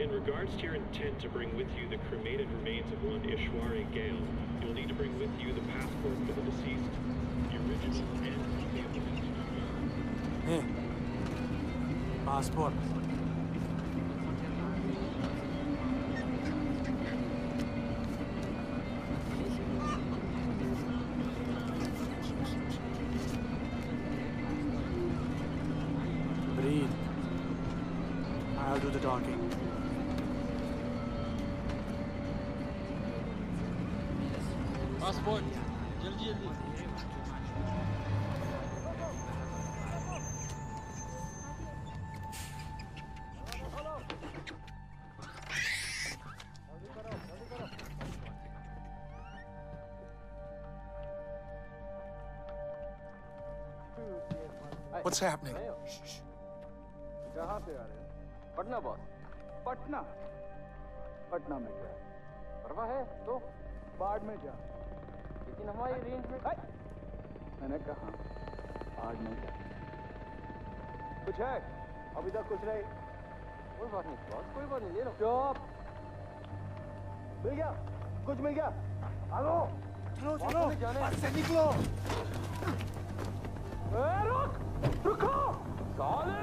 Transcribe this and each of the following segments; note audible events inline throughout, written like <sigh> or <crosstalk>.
In regards to your intent to bring with you the cremated remains of one Ishwari Ghale, you will need to bring with you the passport for the deceased, the original and. Passport. What's happening? कहाँ पे आ रहे हैं। Patna boss Patna. Patna में क्या है? परवा है तो बाढ़ में जा लेकिन हमारी रेंज में मैंने कहा बाढ़ में जा कुछ है? अभी तक कुछ नहीं। कोई बात नहीं बॉस कोई बात नहीं ले लो। चुप मिल गया? कुछ मिल गया? आलो चलो चलो। बस से निकलो। रुक रुको साले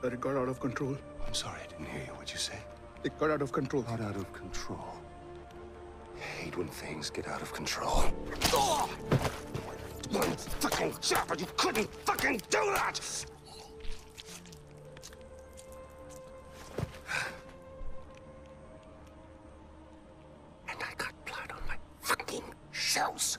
But it got out of control. I'm sorry, I didn't hear you. What'd you say? It got out of control. Got out of control. I hate when things get out of control. Oh, Ugh! One fucking job, and you couldn't fucking do that! <sighs> And I got blood on my fucking shoes.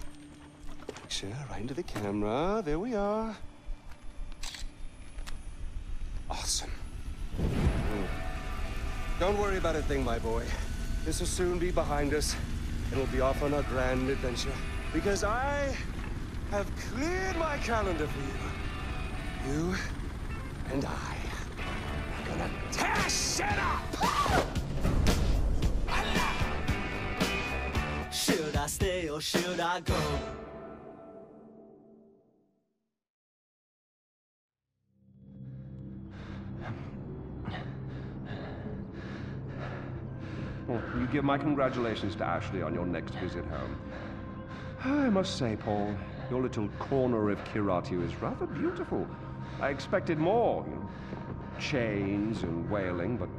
picture right into the camera. There we are. Awesome. Mm. Don't worry about a thing, my boy. This will soon be behind us. and we'll be off on a grand adventure. Because I have cleared my calendar for you. You and I are gonna tear shit up! Should I stay or should I go? You give my congratulations to Ashley on your next visit home. I must say, Paul, your little corner of Kiratu is rather beautiful. I expected more, you know, chains and wailing, but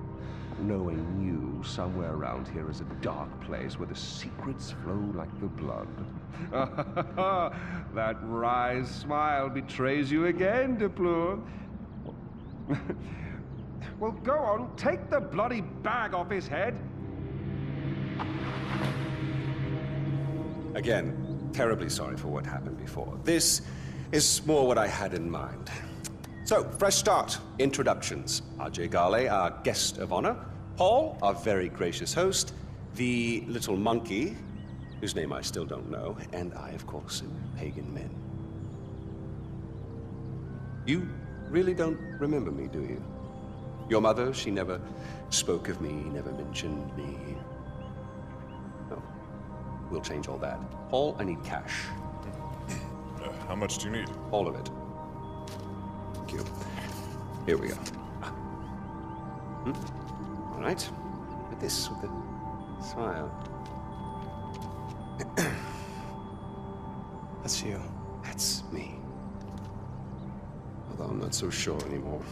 knowing you, somewhere around here is a dark place where the secrets flow like the blood. <laughs> that wry smile betrays you again, De Pleur. <laughs> well, go on, take the bloody bag off his head. Again, terribly sorry for what happened before. This is more what I had in mind. So, fresh start. Introductions. Ajay Ghale, our guest of honor. Paul, our very gracious host. The little monkey, whose name I still don't know. And I, of course, am Pagan Min. You really don't remember me, do you? Your mother, she never spoke of me, never mentioned me. No. We'll change all that. Paul, I need cash. Uh, <clears throat> how much do you need? All of it. Thank you. Here we go. Hmm? All right. With this, with the smile. <clears throat> That's you. That's me. Although I'm not so sure anymore.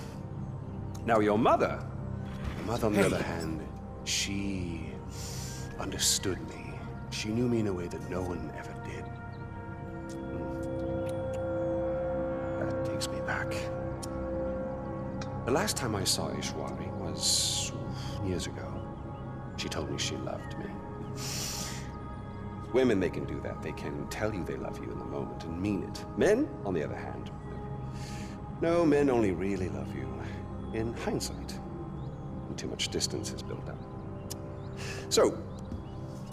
Now, your mother. Your mother, on the other hand, she understood me. She knew me in a way that no one ever did. That takes me back. The last time I saw Ishwari was years ago. She told me she loved me. Women, they can do that. They can tell you they love you in the moment and mean it. Men, on the other hand, no, men only really love you in hindsight. When too much distance is built up. So,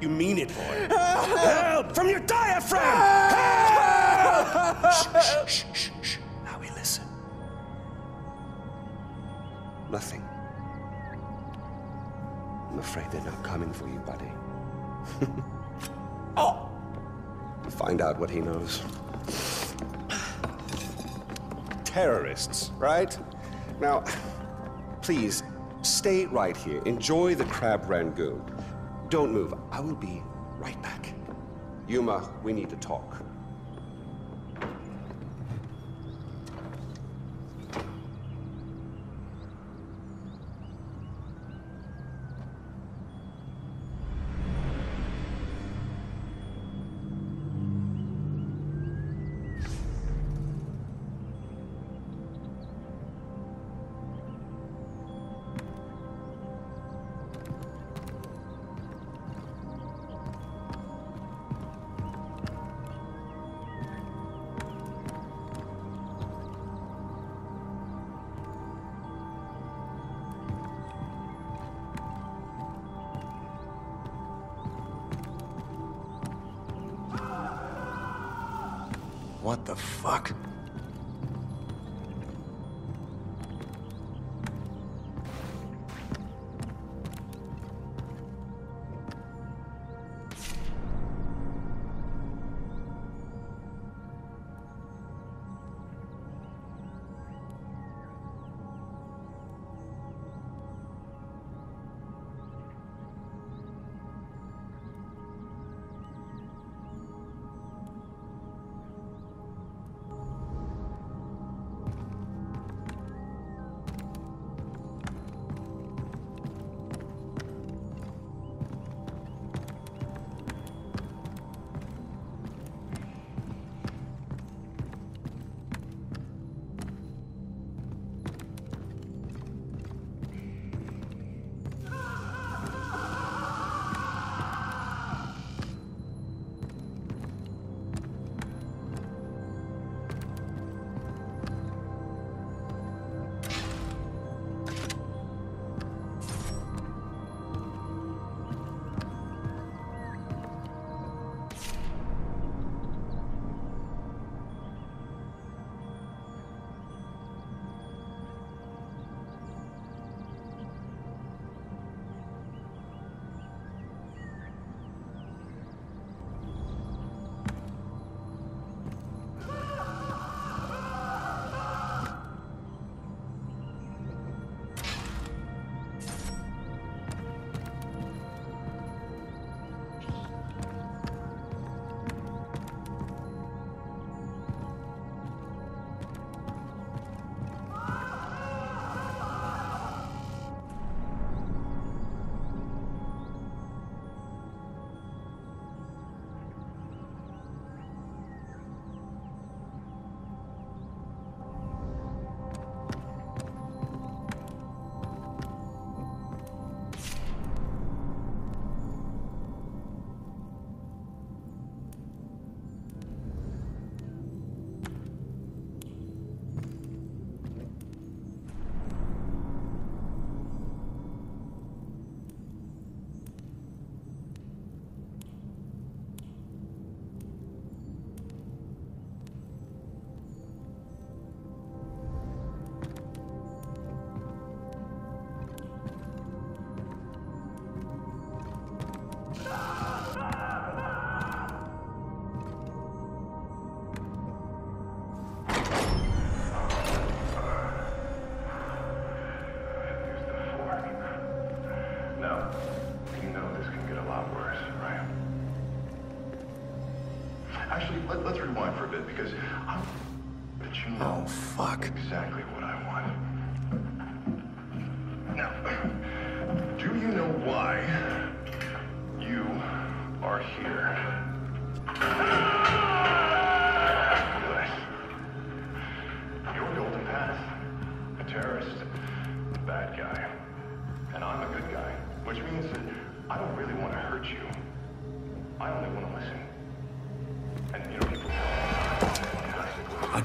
You mean it, boy. Help! From your diaphragm! Help! Shh, shh, shh, shh. Now we listen. Nothing. I'm afraid they're not coming for you, buddy. oh! Find out what he knows. Terrorists, right? Now, please, stay right here. Enjoy the crab rangoon. Don't move. I will be right back. Yuma, we need to talk. The fuck?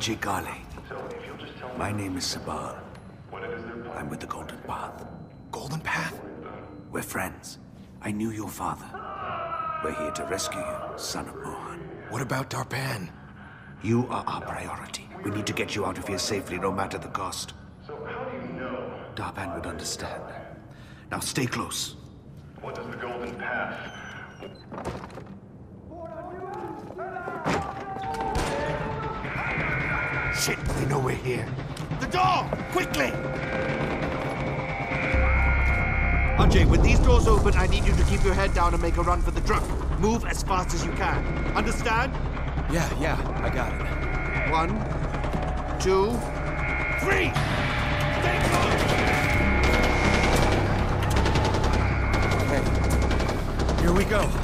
Ajay Ghale. My name is Sabal. I'm with the Golden Path. Golden Path? We're friends. I knew your father. We're here to rescue you, son of Mohan. What about Darpan? You are our priority. We need to get you out of here safely, no matter the cost. So how do you know? Darpan would understand. Now stay close. What does the Golden Path? Shit, they know we're here. The door! Quickly! Ajay, when these doors open, I need you to keep your head down and make a run for the truck. Move as fast as you can. Understand? Yeah, yeah, I got it. One, two, three! Stay Okay. Here we go.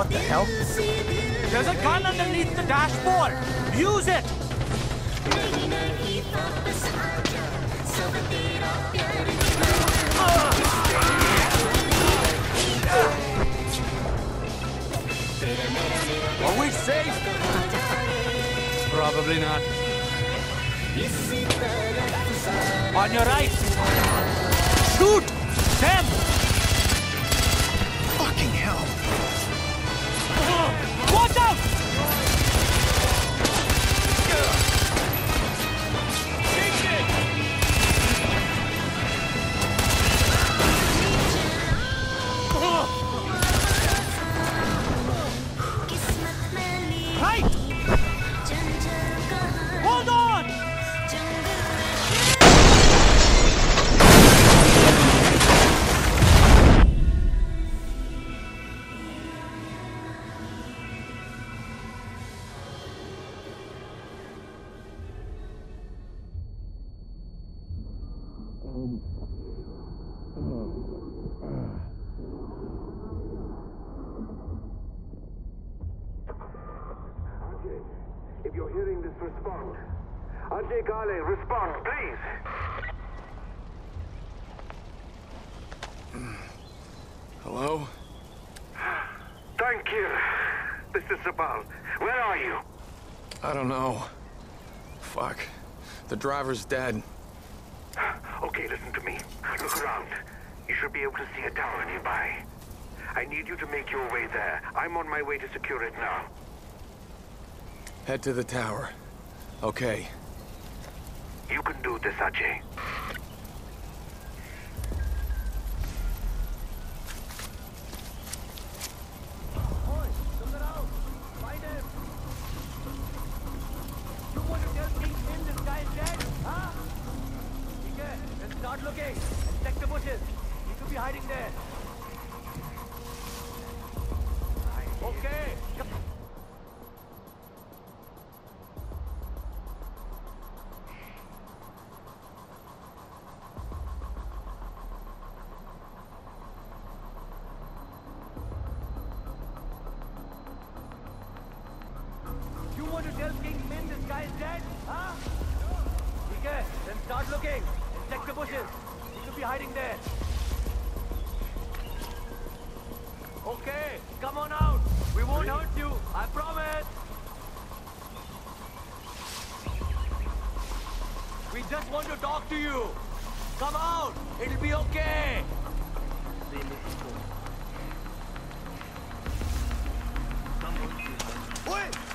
What the hell? There's a gun underneath the dashboard. Use it. Are we safe? Probably not. On your right. Shoot them. If you're hearing this, respond. Ajay Ghale, respond, please. Hello? Thank you. This is Sabal. Where are you? I don't know. Fuck. The driver's dead. Okay, listen to me. Look around. You should be able to see a tower nearby. I need you to make your way there. I'm on my way to secure it now. Head to the tower. Okay. You can do this, Ajay. Bushes. He could be hiding there. Okay, come on out. We won't hurt you. I promise. We just want to talk to you. Come out. It'll be okay. Wait!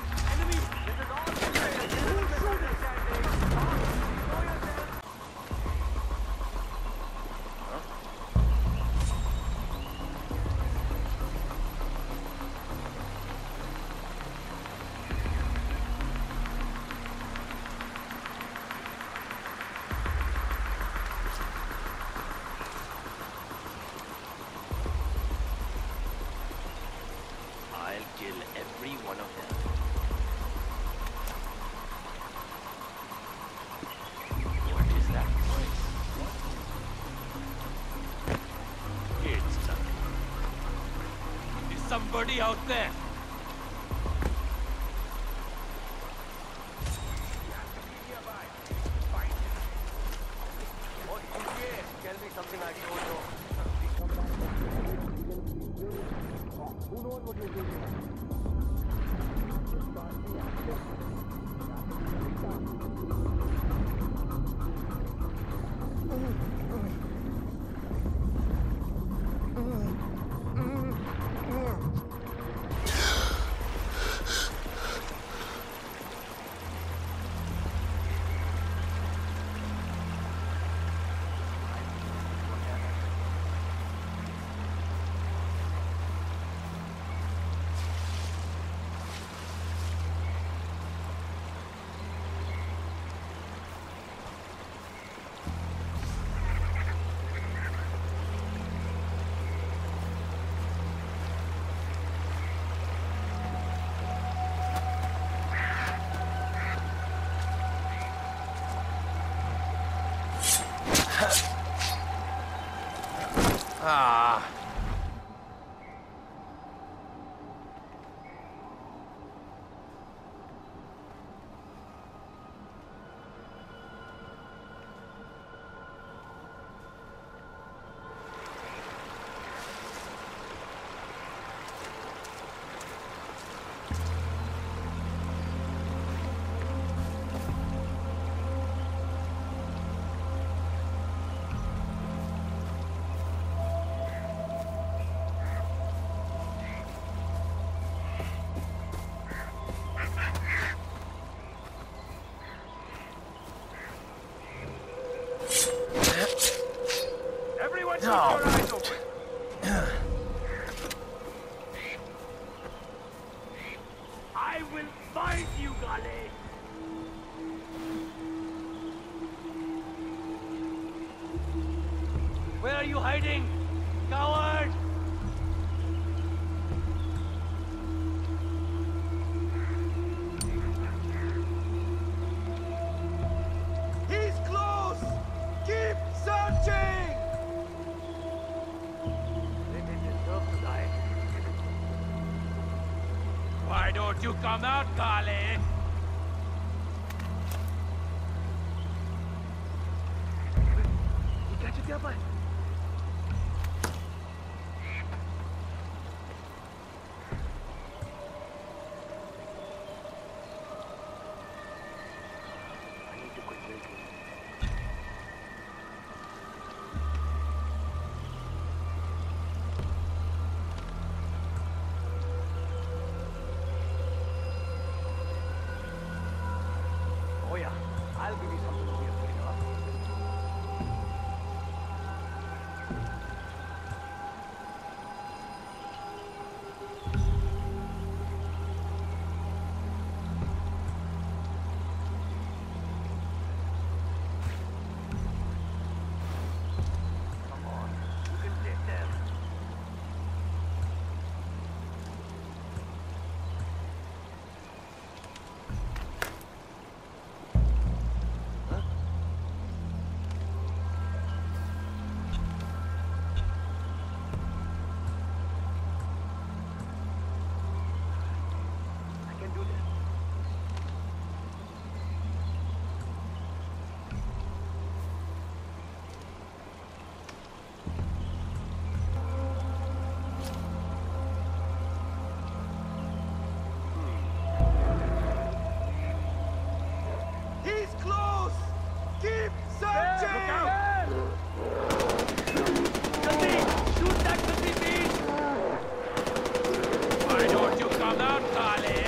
Out there? Who knows what you're doing? No. Nordhalle.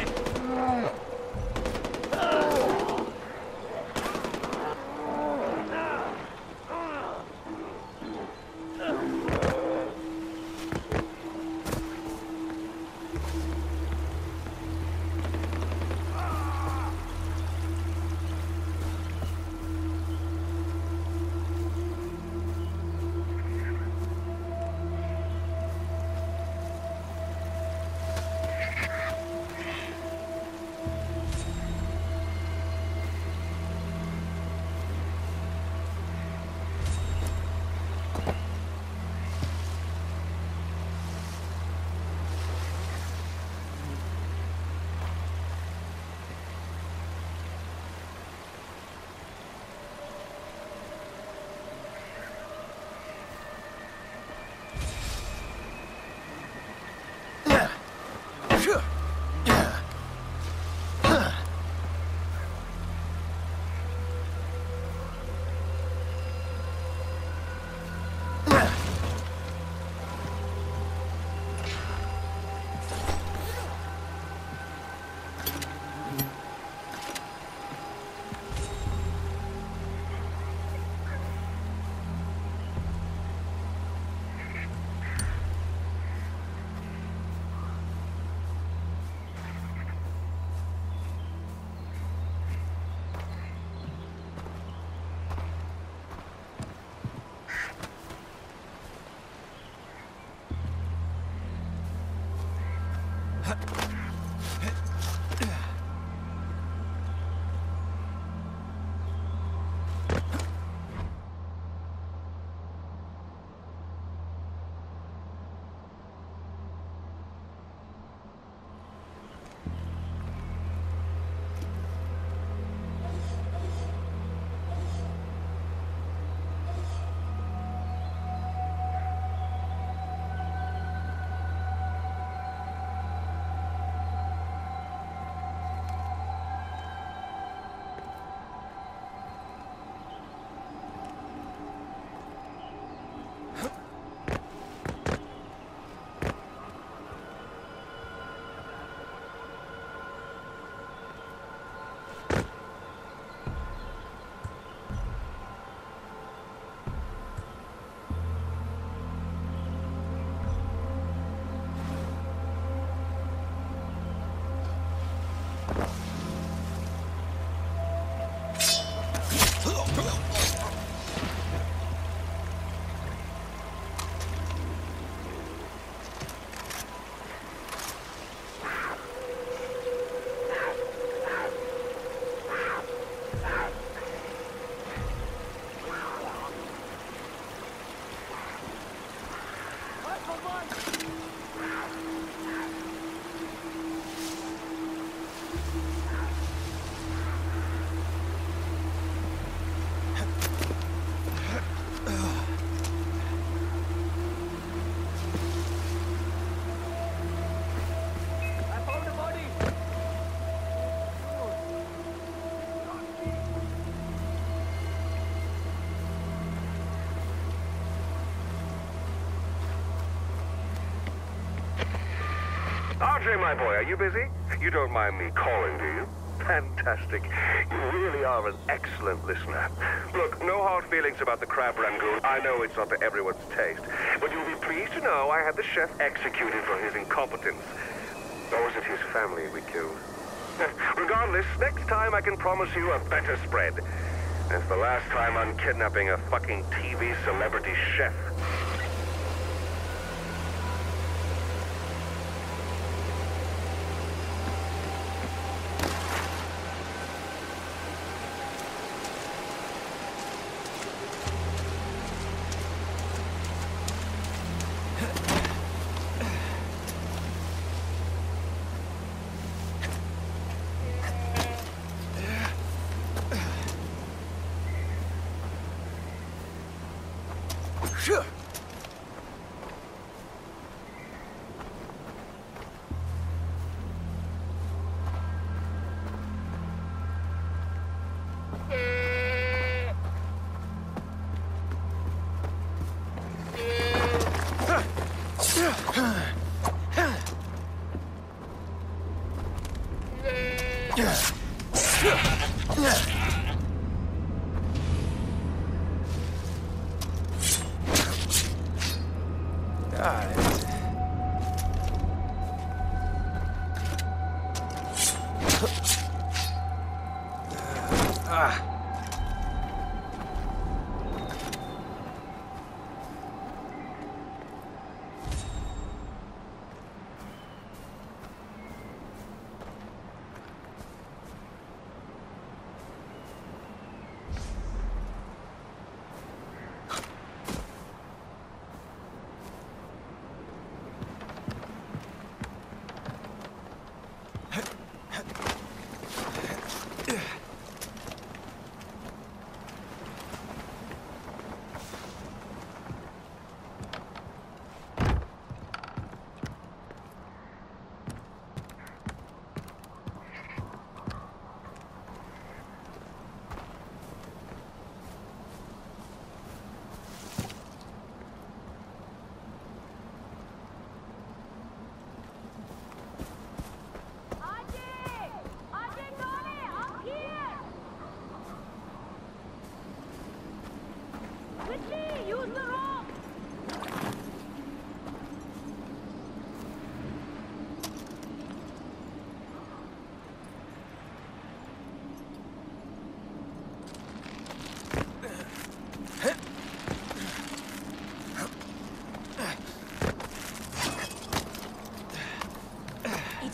Ajay, my boy, are you busy? You don't mind me calling, do you? Fantastic. You really are an excellent listener. Look, no hard feelings about the crab rangoon. I know it's not to everyone's taste. But you'll be pleased to know I had the chef executed for his incompetence. Or was it his family we killed? <laughs> Regardless, next time I can promise you a better spread. It's the last time I'm kidnapping a fucking TV celebrity chef. Ah.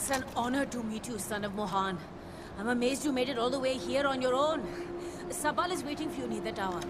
It's an honor to meet you, son of Mohan. I'm amazed you made it all the way here on your own. Sabal is waiting for you near the tower.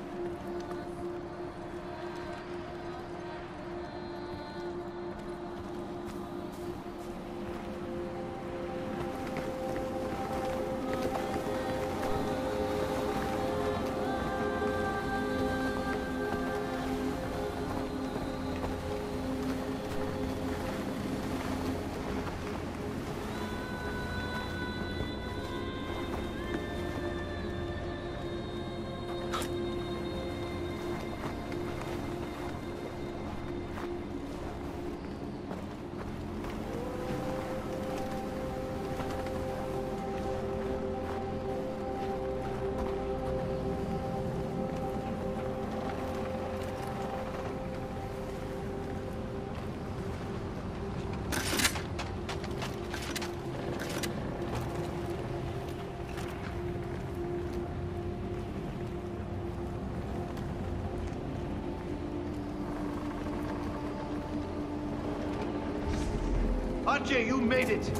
You made it.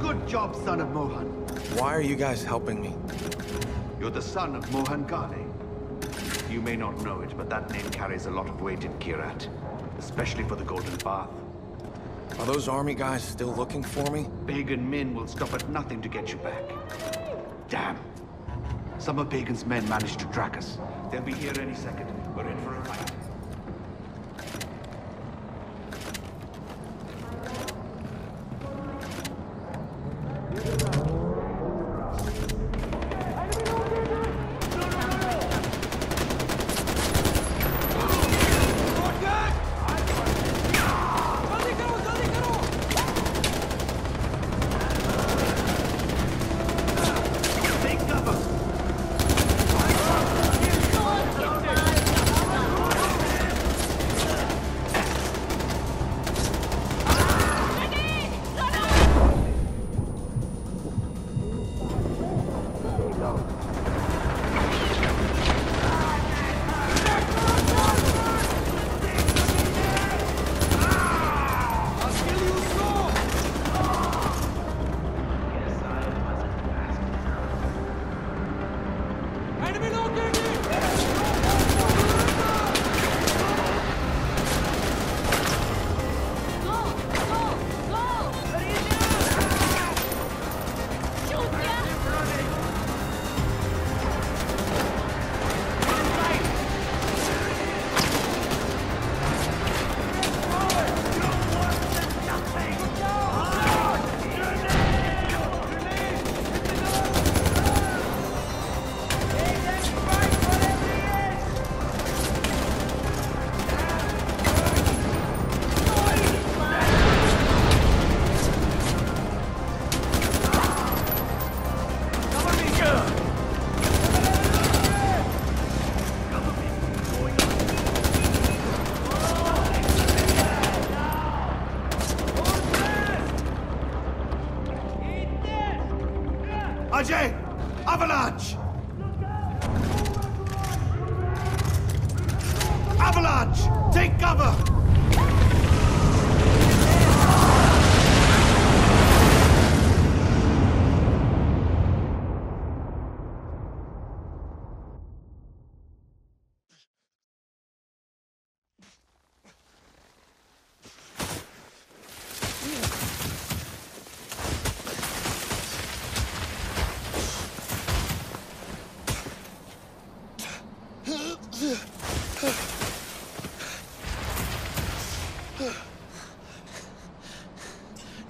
Good job, son of Mohan. Why are you guys helping me? You're the son of Mohan Ghale. You may not know it, but that name carries a lot of weight in Kyrat. Especially for the Golden Path. Are those army guys still looking for me? Pagan Min will stop at nothing to get you back. Damn. Some of Pagan's men managed to track us. They'll be here any second.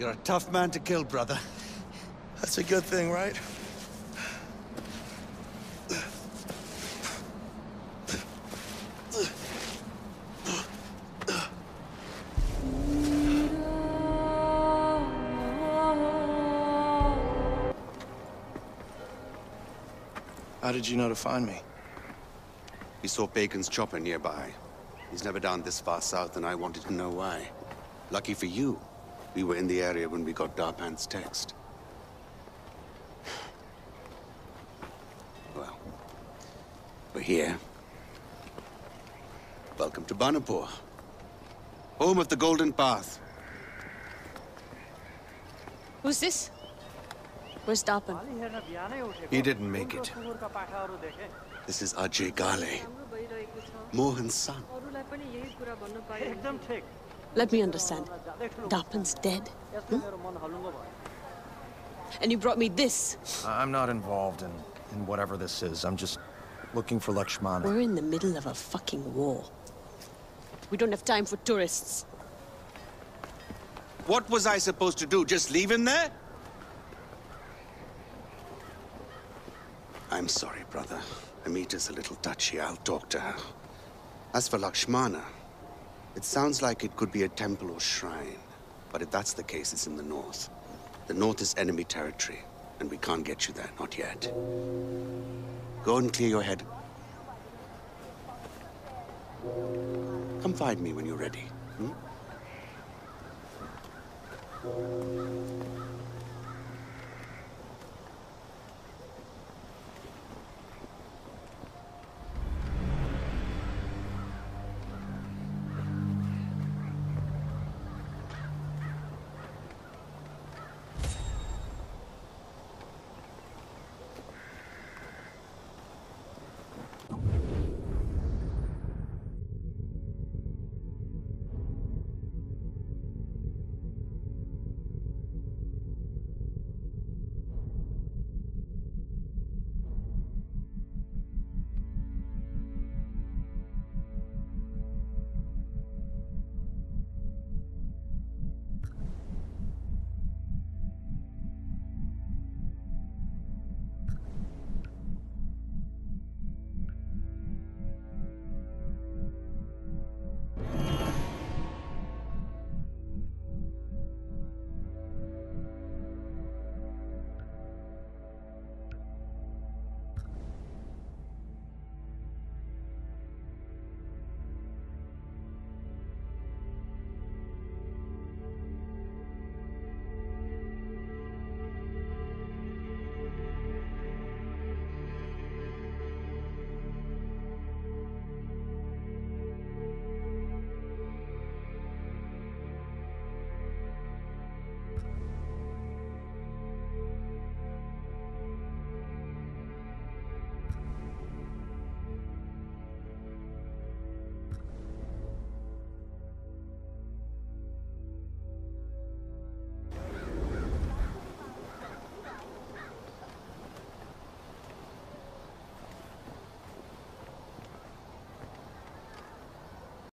You're a tough man to kill, brother. That's a good thing, right? How did you know to find me? We saw Pagan's chopper nearby. He's never down this far south, and I wanted to know why. Lucky for you, we were in the area when we got Darpan's text. Well, we're here. Welcome to Banapur, home of the Golden Path. Who's this? Where's Darpan? He didn't make it. This is Ajay Ghale, Mohan's son. Let me understand. Darpan's dead. Hmm? And you brought me this. I'm not involved in, in whatever this is. I'm just looking for Lakshmana. We're in the middle of a fucking war. We don't have time for tourists. What was I supposed to do? Just leave him there? I'm sorry, brother. Amita's a little touchy. I'll talk to her. As for Lakshmana, it sounds like it could be a temple or shrine. But if that's the case, it's in the north. The north is enemy territory, and we can't get you there, not yet. Go and clear your head. Come find me when you're ready. Hmm?